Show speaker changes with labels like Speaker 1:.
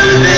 Speaker 1: Amen.